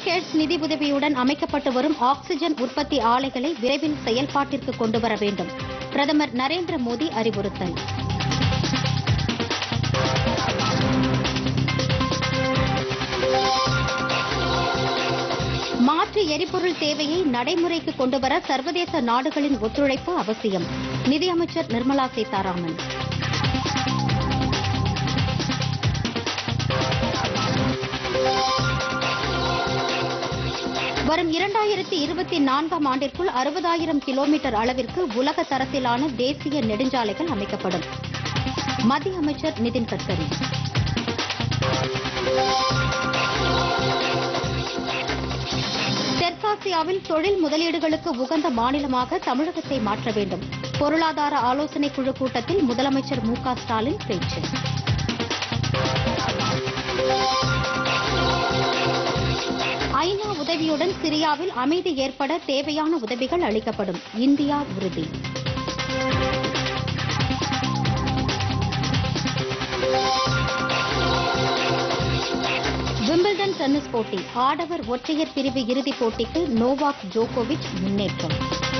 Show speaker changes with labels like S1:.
S1: States நிதி உதவியுடன் அமைக்கப்பட்டு வரும் ஆக்ஸிஜன் உற்பத்தி ஆலைகளை விரைவில் செயல்பாட்டிற்கு கொண்டு வர வேண்டும். பிரதமர் நரேந்திர மோடி அறிவுறுத்தல். மாற்று எரிபொருள் தேவையை நடைமுறைக்கு கொண்டுவர சர்வதேச நாடுகளின் ஒத்துழைப்பு அவசியம். நிதியமைச்சர் நிர்மலா சீதாராமன். வரும் இரண்டாயிரத்தி இருபத்தி நான்காம் ஆண்டிற்குள் அறுபதாயிரம் கிலோமீட்டர் அளவிற்கு உலக தரத்திலான தேசிய நெடுஞ்சாலைகள் அமைக்கப்படும். மத்திய அமைச்சர் நிதின் கட்கரி. தெற்காசியாவில் தொழில் முதலீடுகளுக்கு உகந்த மாநிலமாக தமிழகத்தை மாற்ற வேண்டும். பொருளாதார ஆலோசனை குழு கூட்டத்தில் முதலமைச்சர் மு க ஸ்டாலின் பேச்சு. ஐநா உதவியுடன் சிரியாவில் அமைதி ஏற்பட தேவையான உதவிகள் அளிக்கப்படும். இந்தியா உறுதி. விம்பிள்டன் டென்னிஸ் போட்டி ஆடவர் ஒற்றையர் பிரிவு இறுதிப் போட்டிக்கு நோவாக் ஜோகோவிச் முன்னேற்றம்.